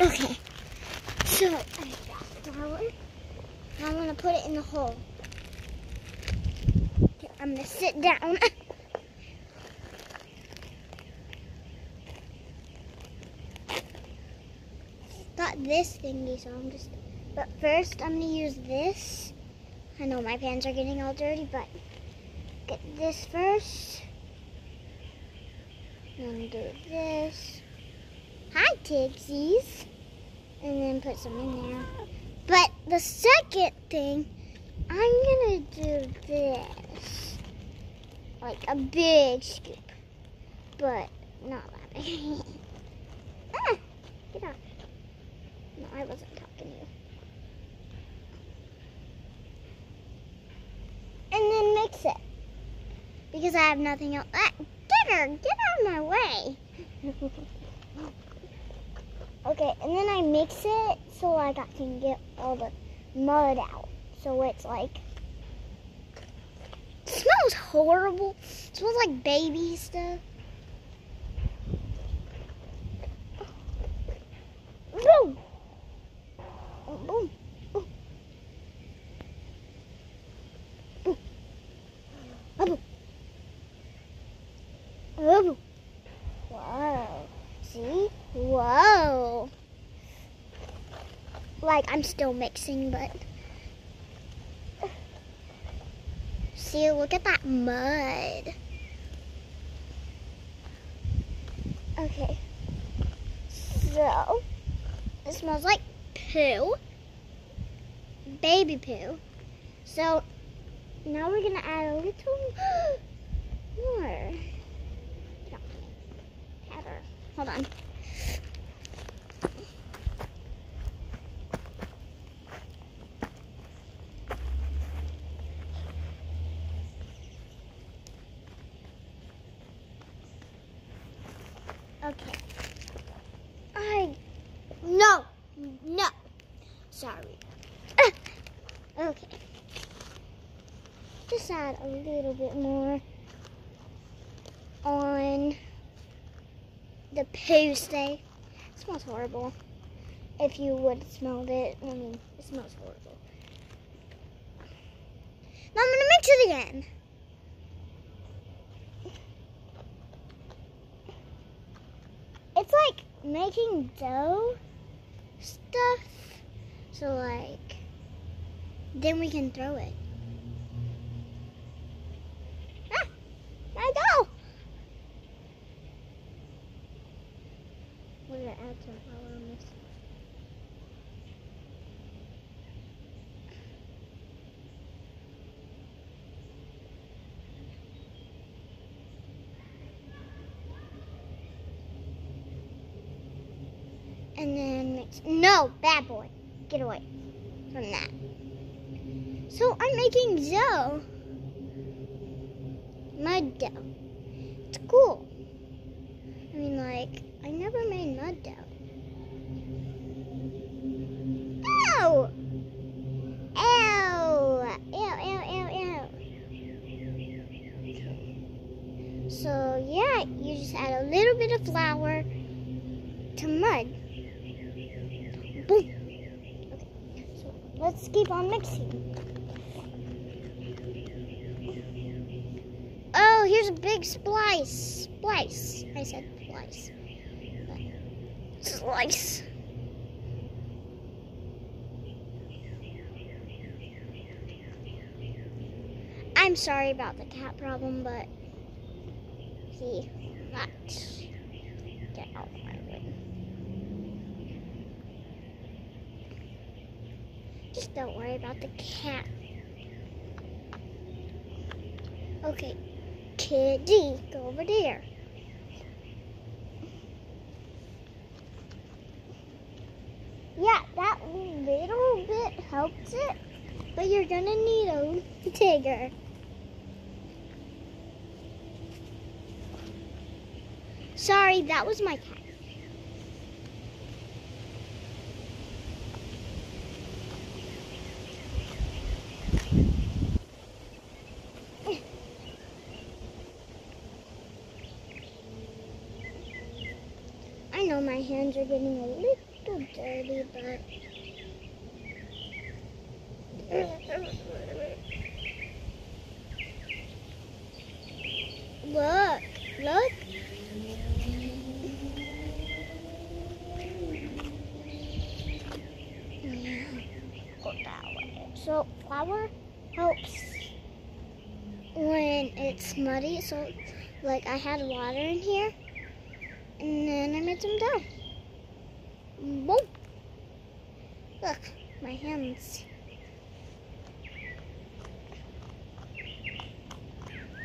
Okay, so I got flour. Now I'm gonna put it in the hole. Okay, I'm gonna sit down. Got this thingy, so I'm just. But first, I'm gonna use this. I know my pants are getting all dirty, but get this first. And do this. Hi, Tigsies. And then put some in there. But the second thing, I'm gonna do this. Like a big scoop. But not that big. ah, get off. No, I wasn't talking to you. And then mix it. Because I have nothing else. Ah, get her! Get out of my way! okay, and then I mix it so like I can get all the mud out. So it's like it smells horrible. It smells like baby stuff. Boom! Boom! Boom! Boom! Boom! Boom! Like I'm still mixing, but see, look at that mud. Okay, so it smells like poo, baby poo. So now we're gonna add a little more. Heather, hold on. Okay. I no no sorry. okay. Just add a little bit more on the poo stay. It smells horrible. If you would have smelled it, I mean, it smells horrible. Now I'm gonna mix it again. It's like making dough stuff. So like, then we can throw it. Ah, my dough. We're gonna add some flour on this. And then mix. No, bad boy. Get away from that. So I'm making Zoe Mud dough. It's cool. Keep on mixing. Oh, here's a big splice. Splice. I said splice. Slice. I'm sorry about the cat problem, but he not get out of my way. Just don't worry about the cat. Okay, kitty, go over there. Yeah, that little bit helps it, but you're gonna need a Tigger. Sorry, that was my cat. I know my hands are getting a little dirty, but. Look, look. Yeah, go that way. So flour helps when it's muddy. So like I had water in here, and then I made some dough. Boom. Look, my hands.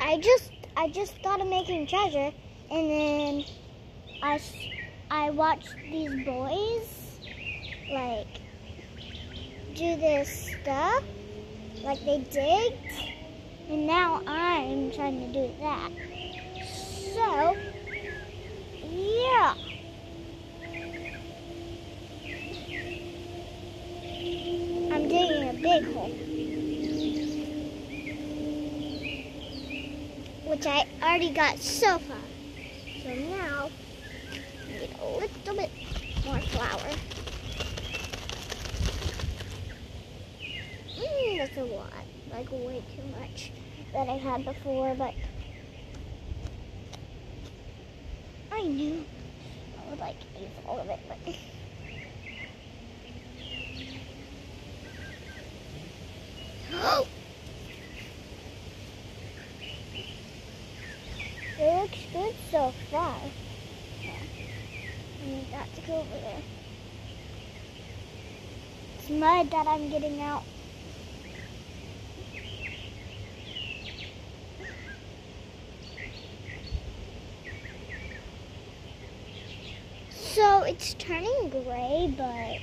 I just I just got making treasure, and then I I watched these boys like do this stuff, like they digged, and now I'm trying to do that. So yeah. I'm digging a big hole. Which I already got so far. So now, I need a little bit more flour. That's a lot. Like way too much that I had before, but I knew I would like use all of it, but It looks good so far. Yeah. I need that to go over there. It's mud that I'm getting out. So it's turning gray, but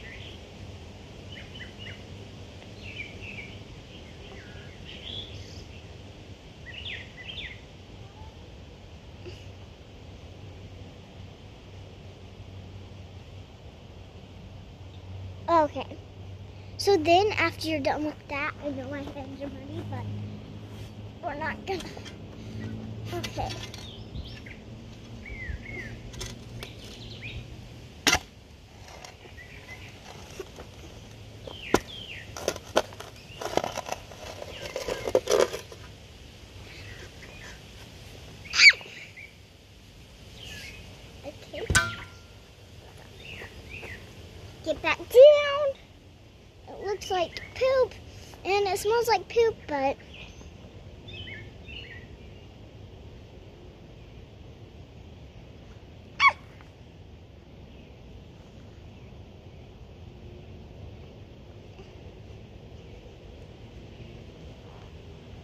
okay. So then after you're done with that, I know my hands are muddy, but we're not gonna. Okay. Get that down. It looks like poop and it smells like poop, but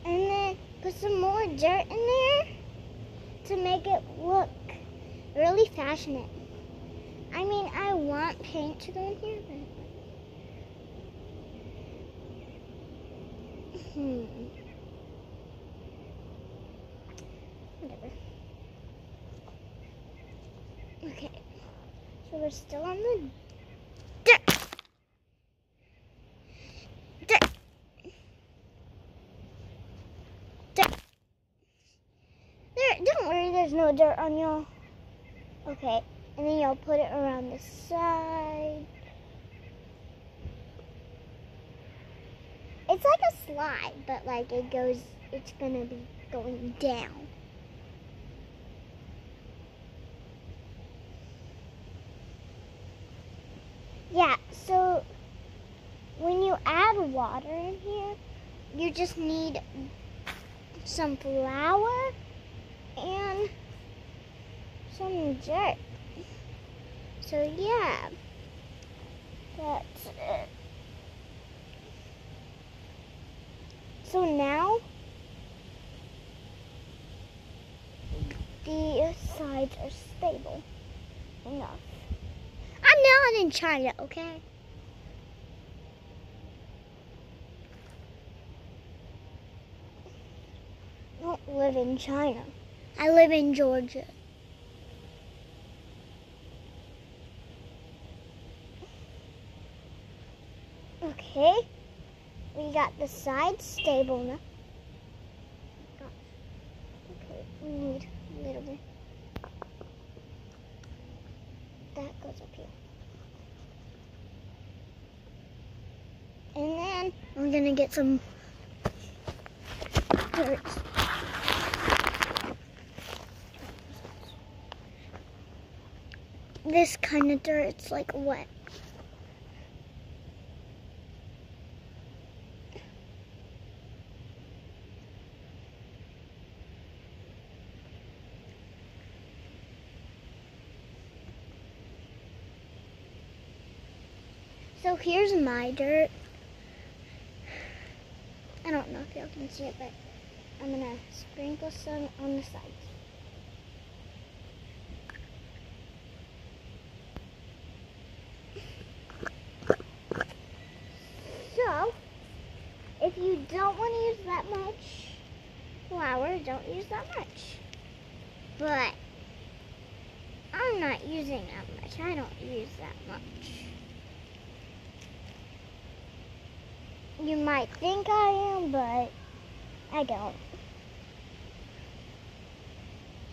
and then put some more dirt in there to make it look really fashionable. I mean, I want paint to go in here, but. Hmm. Whatever. Okay. So we're still on the dirt. Dirt. Dirt. There, don't worry, there's no dirt on y'all. Okay. And then y'all put it around the side. It's like a slide, but like it goes, it's gonna be going down. Yeah, so when you add water in here, you just need some flour and some dirt. So yeah, that's it. So now the sides are stable enough. I'm not in China, okay? I don't live in China. I live in Georgia. Okay, we got the side stable now. Okay, we need a little bit. That goes up here. And then I'm gonna get some dirt. This kind of dirt, it's like wet. So here's my dirt. I don't know if y'all can see it, but I'm gonna sprinkle some on the sides. So, if you don't want to use that much flour, don't use that much. But, I'm not using that much. I don't use that much. You might think I am, but I don't.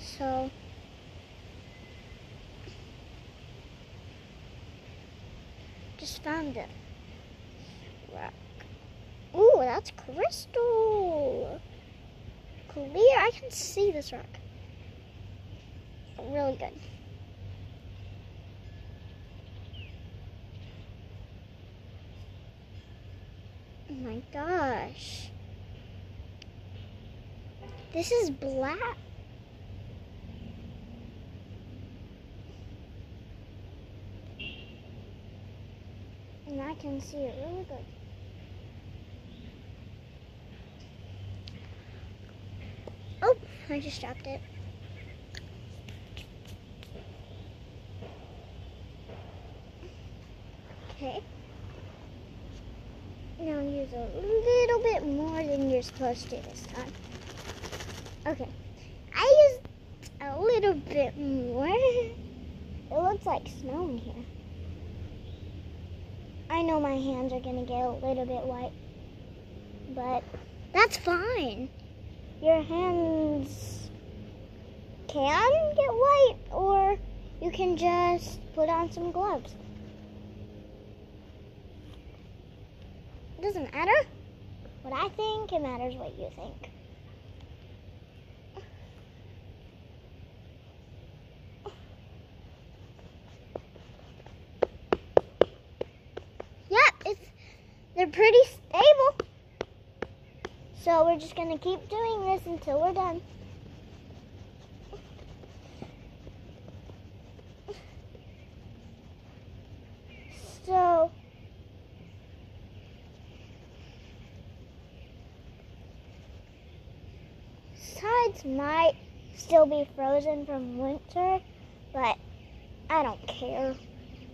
So, just found it. Rock. Ooh, that's crystal. Clear. I can see this rock. Really good. My gosh. This is black. And I can see it really good. Oh, I just dropped it. Okay. Now use a little bit more than you're supposed to this time. Okay. I used a little bit more. It looks like snow in here. I know my hands are going to get a little bit white, but that's fine. Your hands can get white, or you can just put on some gloves. Doesn't matter what I think, it matters what you think. Yep, it's they're pretty stable. So we're just gonna keep doing this until we're done. So sides might still be frozen from winter, but I don't care.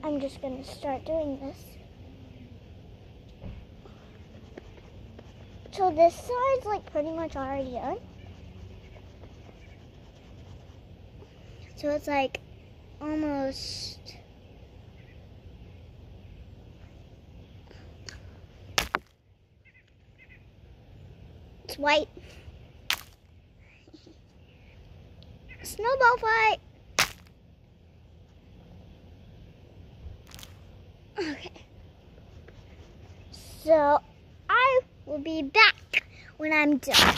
I'm just gonna start doing this. So this side's like pretty much already done. So it's like almost it's white. Snowball fight. Okay. So I will be back when I'm done.